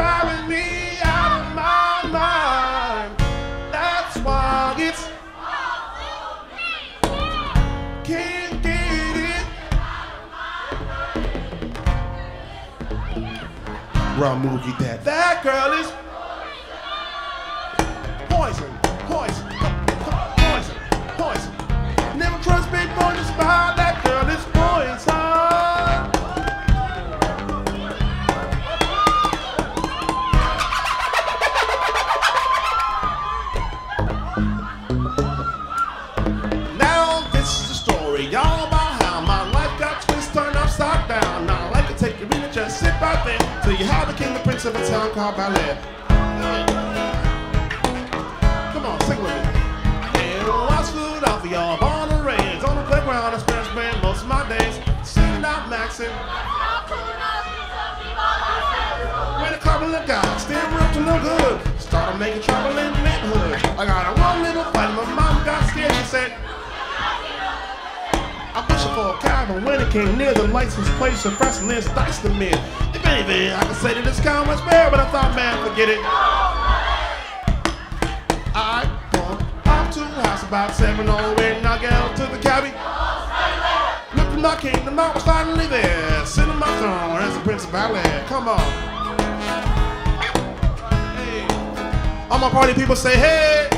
driving me out of my mind. That's why it's can't get it. Wrong movie that that girl is poison, poison, poison, poison. Never trust big boy to smile. Down. Now I like to take a minute, just sit right there, till you have the king, the prince of a town called Bel-Air. Come on, sing with me. And I stood off the all on the range, on the playground, I spent, spent most of my days singing out maxing. When a couple of guys still real to look good, started making trouble in the neighborhood. I got for a cab when it came near the license plate, so fresh and this dice the men. If anything, I could say that this car was fair, but I thought, man, forget it. I pulled up to the house about seven the way, and I got out to the cabbie. Looked at my kingdom, I was finally there, sitting my throne as the Prince of Bel-Air. Come on. Hey. All my party people say, hey.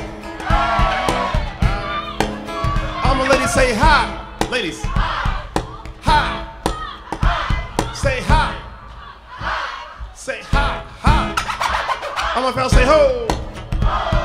All my ladies say hi. Ladies. Hi. hi. Say hi. Say hi. Hi. My fellas say ho. Say ho.